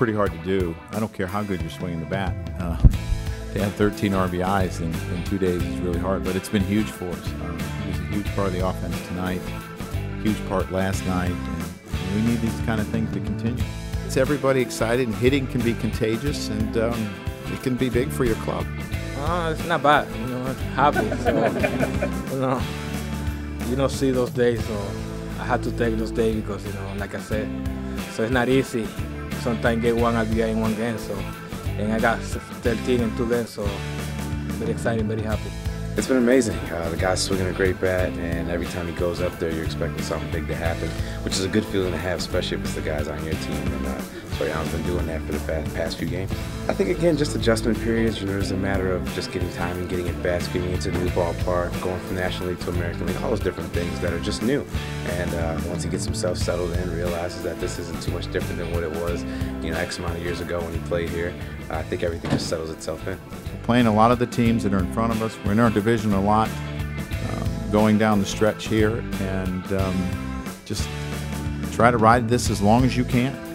pretty hard to do. I don't care how good you're swinging the bat. Uh, to have 13 RBIs in, in two days is really hard, but it's been huge for us. Um, he was a huge part of the offense tonight, huge part last night, and we need these kind of things to continue. It's everybody excited, and hitting can be contagious, and um, it can be big for your club. Uh, it's not bad, you know, it's happy. So, you know, you don't see those days, so I had to take those days because, you know, like I said, so it's not easy. Sometimes get one RBI in one game, so, and I got 13 in two games, so very excited, very happy. It's been amazing. Uh, the guy's swinging a great bat, and every time he goes up there, you're expecting something big to happen, which is a good feeling to have, especially if it's the guys on your team. And uh, Soriano's been doing that for the past, past few games. I think again, just adjustment periods. You know, it's a matter of just getting time and getting it best, getting into a new ballpark, going from National League to American League, all those different things that are just new. And uh, once he gets himself settled in, realizes that this isn't too much different than what it was, you know, X amount of years ago when he played here. I think everything just settles itself in. We're playing a lot of the teams that are in front of us. We're in our division a lot, um, going down the stretch here, and um, just try to ride this as long as you can.